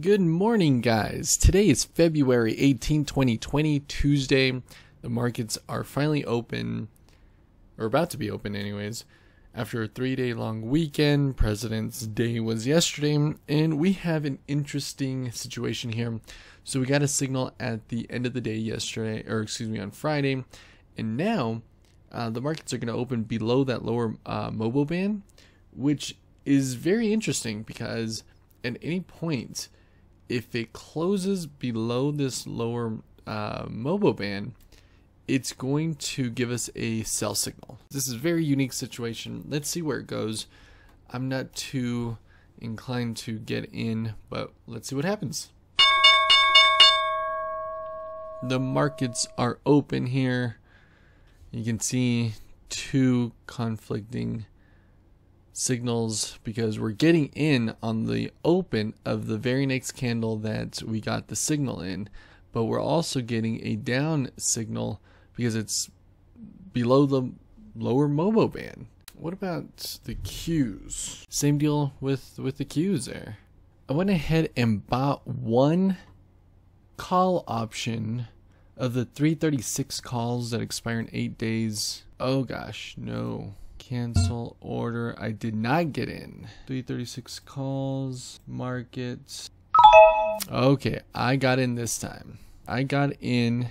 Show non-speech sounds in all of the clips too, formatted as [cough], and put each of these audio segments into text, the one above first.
Good morning, guys. Today is February 18, 2020, Tuesday. The markets are finally open, or about to be open, anyways. After a three day long weekend, President's Day was yesterday, and we have an interesting situation here. So, we got a signal at the end of the day yesterday, or excuse me, on Friday, and now uh, the markets are going to open below that lower uh, MOBO band, which is very interesting because at any point, if it closes below this lower uh, MOBO band, it's going to give us a sell signal. This is a very unique situation. Let's see where it goes. I'm not too inclined to get in, but let's see what happens. The markets are open here. You can see two conflicting signals because we're getting in on the open of the very next candle that we got the signal in but we're also getting a down signal because it's below the lower MOBO band. What about the Qs? Same deal with, with the Qs there. I went ahead and bought one call option of the 336 calls that expire in 8 days. Oh gosh, no. Cancel order. I did not get in. 336 calls. Markets. Okay, I got in this time. I got in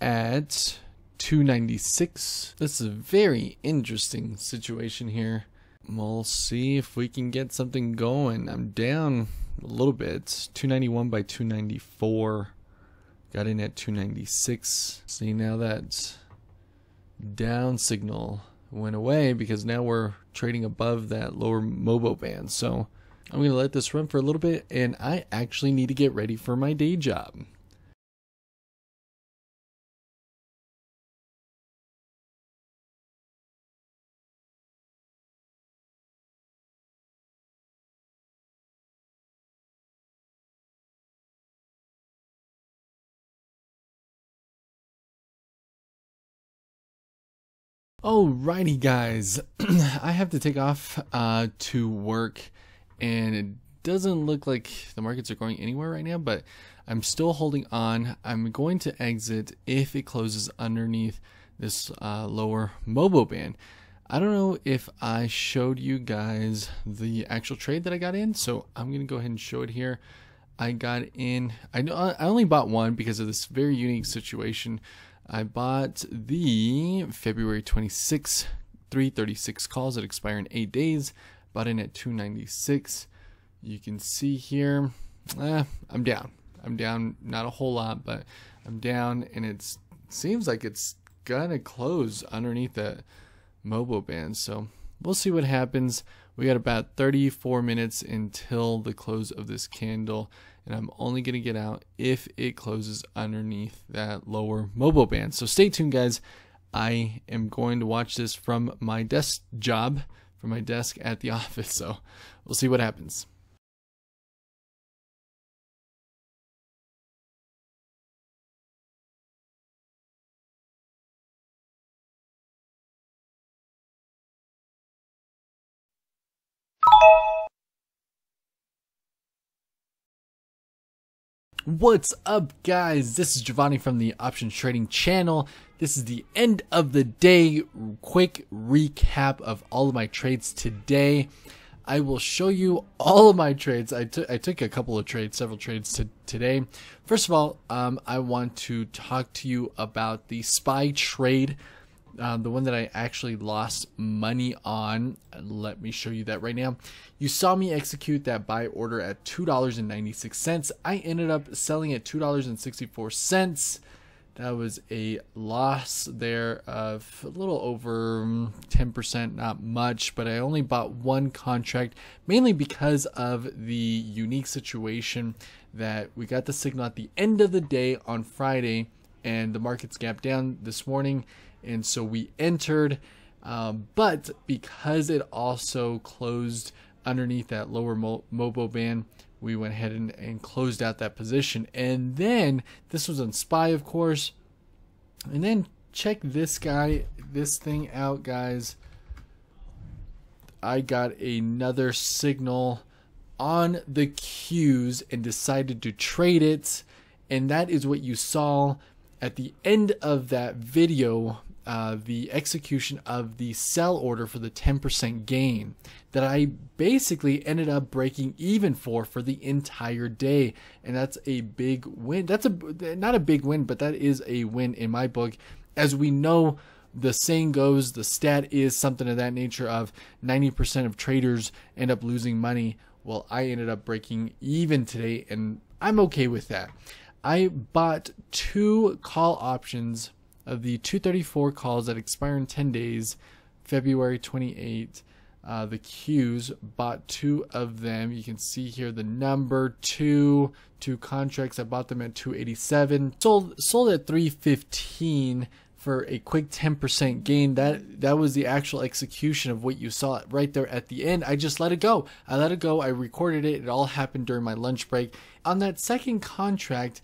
at 296. This is a very interesting situation here. We'll see if we can get something going. I'm down a little bit. 291 by 294. Got in at 296. See now that down signal went away because now we're trading above that lower MOBO band. So I'm going to let this run for a little bit and I actually need to get ready for my day job. Alrighty, guys. [clears throat] I have to take off uh, to work, and it doesn't look like the markets are going anywhere right now, but I'm still holding on. I'm going to exit if it closes underneath this uh, lower MOBO band. I don't know if I showed you guys the actual trade that I got in, so I'm going to go ahead and show it here. I got in, I, I only bought one because of this very unique situation. I bought the February 26, 336 calls that expire in 8 days. Bought in at 296. You can see here, eh, I'm down. I'm down, not a whole lot, but I'm down, and it seems like it's gonna close underneath that MOBO band. So we'll see what happens. We got about 34 minutes until the close of this candle and I'm only going to get out if it closes underneath that lower MOBO band. So stay tuned, guys. I am going to watch this from my desk job, from my desk at the [laughs] office. So we'll see what happens. What's up guys? This is Giovanni from the Options Trading channel. This is the end of the day quick recap of all of my trades today. I will show you all of my trades. I, I took a couple of trades, several trades to today. First of all, um, I want to talk to you about the SPY trade uh, the one that I actually lost money on. Let me show you that right now. You saw me execute that buy order at $2.96. I ended up selling at $2.64. That was a loss there of a little over 10%, not much, but I only bought one contract mainly because of the unique situation that we got the signal at the end of the day on Friday and the markets gapped down this morning and so we entered. Um, but because it also closed underneath that lower mo- MOBO band, we went ahead and, and closed out that position. And then this was on SPY, of course. And then check this guy, this thing out, guys. I got another signal on the Qs and decided to trade it. And that is what you saw at the end of that video uh, the execution of the sell order for the 10% gain that I basically ended up breaking even for for the entire day. And that's a big win. That's a not a big win, but that is a win in my book. As we know, the saying goes, the stat is something of that nature of 90% of traders end up losing money. Well, I ended up breaking even today, and I'm okay with that. I bought two call options of the 234 calls that expire in 10 days, February 28. Uh, the Qs bought two of them. You can see here the number two, two contracts. I bought them at 287. Sold sold at 315 for a quick 10% gain. That that was the actual execution of what you saw right there at the end. I just let it go. I let it go. I recorded it. It all happened during my lunch break. On that second contract,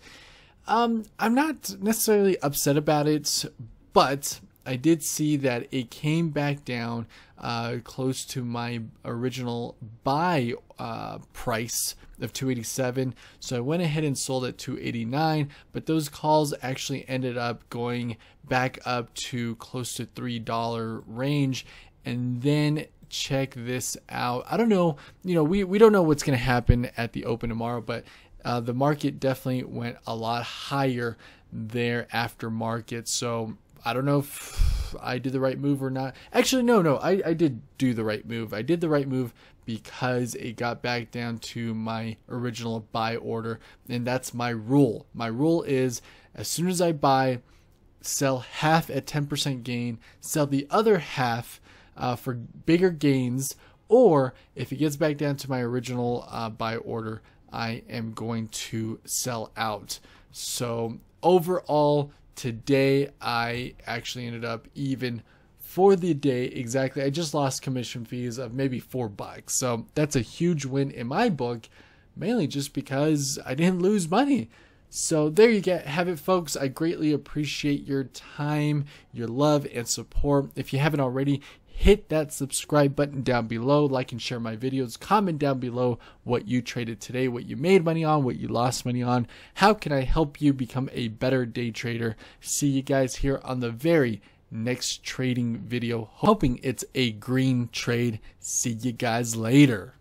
um, I'm not necessarily upset about it, but I did see that it came back down uh, close to my original buy uh, price of 287 so I went ahead and sold at 289 but those calls actually ended up going back up to close to three dollar range. And then check this out. I don't know you know we, we don't know what's gonna happen at the open tomorrow but uh, the market definitely went a lot higher there after market. So I don't know if I did the right move or not. Actually, no, no, I, I did do the right move. I did the right move because it got back down to my original buy order. And that's my rule. My rule is as soon as I buy, sell half at 10% gain, sell the other half uh, for bigger gains, or if it gets back down to my original uh, buy order, I am going to sell out. So overall, today I actually ended up even for the day exactly. I just lost commission fees of maybe four bucks. So that's a huge win in my book, mainly just because I didn't lose money. So there you get have it folks. I greatly appreciate your time, your love and support. If you haven't already, hit that subscribe button down below, like and share my videos, comment down below what you traded today, what you made money on, what you lost money on, how can I help you become a better day trader. See you guys here on the very next trading video, hoping it's a green trade. See you guys later.